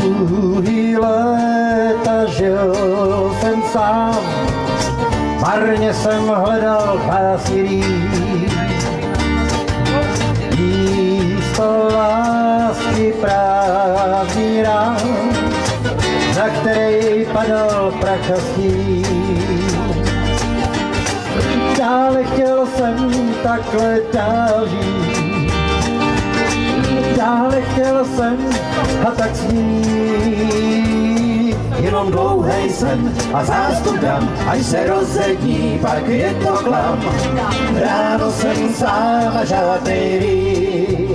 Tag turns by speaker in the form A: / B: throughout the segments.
A: dlouhý léta žil jsem sám, marně jsem hledal pásilí. Místo lásky prázdný rám, za který padal prachastý. Dále chtěl jsem takhle dál žít, chtěl jsem a tak snít. Jenom dlouhej sen a zástup dám, až se rozední, pak je to klam. Ráno jsem sám a žádnej rým.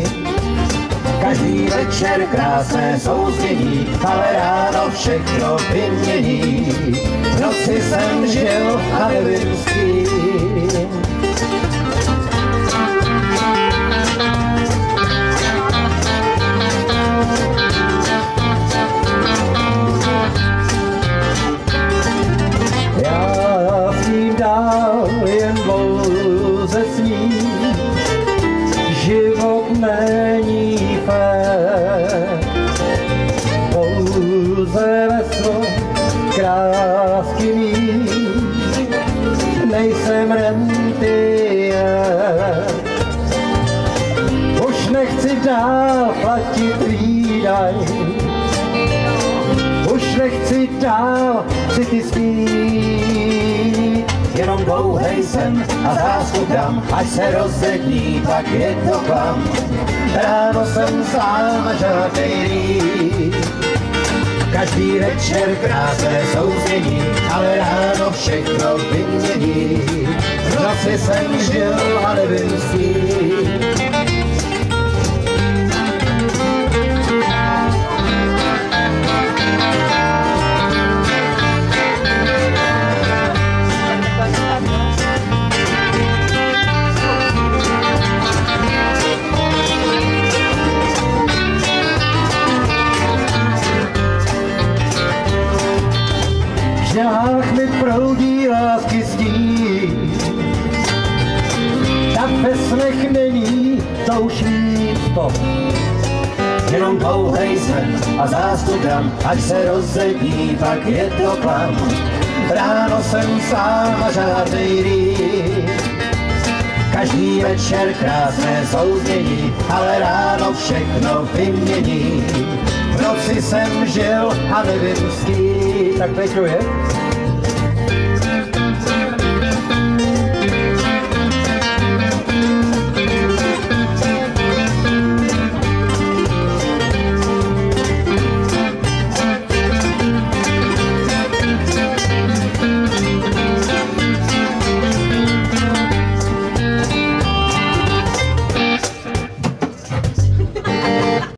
A: Každý večer krásné souznění, ale ráno všechno vymění. V noci jsem žil a nevím nejsem rentier. Už nechci dál platit výdaj, už nechci dál si ty spít. Jenom dlouhej sen a zástup dám, až se rozední, pak je to klam. Ráno jsem sám a žádnej rýb. Každý večer krásné souznění, ale ráno všechno vymění. V noci jsem žil a nevím s kým. V žilách mi proudí lásky stín. Tak ve snech není, to už víc to. Jenom dlouhej sen a zástup dám, až se rozední, pak je to klam. Ráno jsem sám a žádnej. Každý večer krásné souznění, ale ráno všechno vymění. Noci jsem žil a nevím s kým. Tak Peťo je?